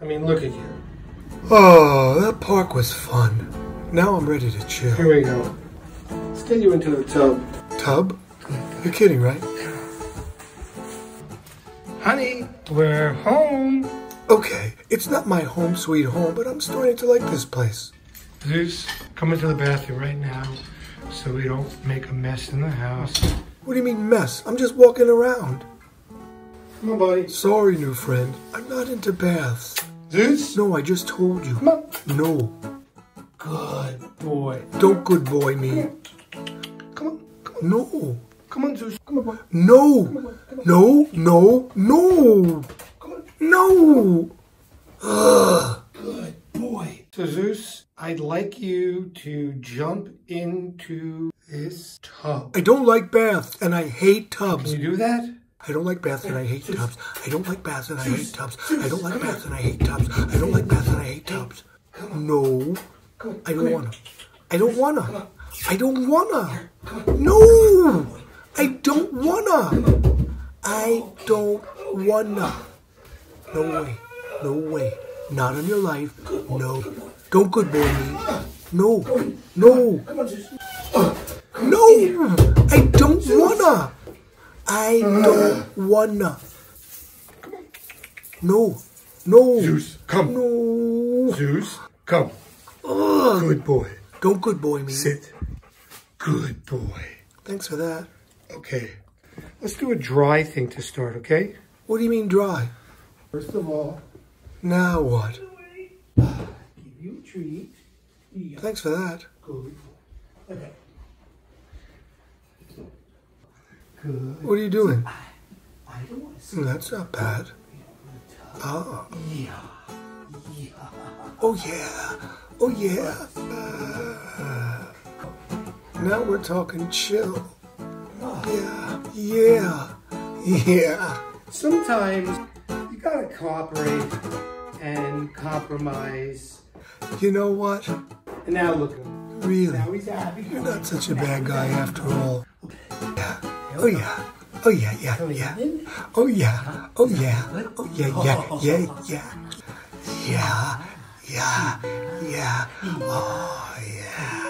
I mean, look at you. Oh, that park was fun. Now I'm ready to chill. Here we go. Let's get you into the tub. Tub? You're kidding, right? Honey, we're home. Okay, it's not my home sweet home, but I'm starting to like this place. Zeus, come into the bathroom right now so we don't make a mess in the house. What do you mean mess? I'm just walking around. Come on, buddy. Sorry, new friend. I'm not into baths. Zeus? No, I just told you. Come on. No. Good boy. Don't good boy me. Come on. Come on. No. Come on, Zeus. Come on, boy. No. No, no, no. Come on. No. Ugh. Good boy. So, Zeus, I'd like you to jump into this tub. I don't like baths and I hate tubs. Can you do that? I don't like baths and I hate tubs. I don't like baths and I hate tubs. I don't like baths and I hate tubs. I don't like baths and I hate tubs. No. I don't wanna. I don't wanna. I don't wanna. No. I don't wanna. I don't wanna. No way. No way. Not in your life. No. Don't good boy me. No. No. On, Zeus. No. I don't wanna. I don't wanna. No. No. Zeus, come. No. Zeus, come. Ugh. Good boy. Don't good boy me. Sit. Good boy. Thanks for that. Okay. Let's do a dry thing to start, okay? What do you mean dry? First of all, Now what? give you a treat. Yeah. Thanks for that. Good. Okay. Good. What are you doing? I don't want to see That's not bad. Ah. Yeah. Yeah. Oh yeah. Oh yeah. Uh, now we're talking chill. Yeah. Yeah. Yeah. Sometimes you gotta cooperate and compromise. You know what? And now look. Really? Now he's happy. You're not such a bad guy after all. Yeah. Oh yeah. Oh yeah, yeah, yeah. Oh yeah. Oh yeah. Oh yeah, yeah, yeah, yeah. Yeah. Yeah. Yeah. Oh yeah.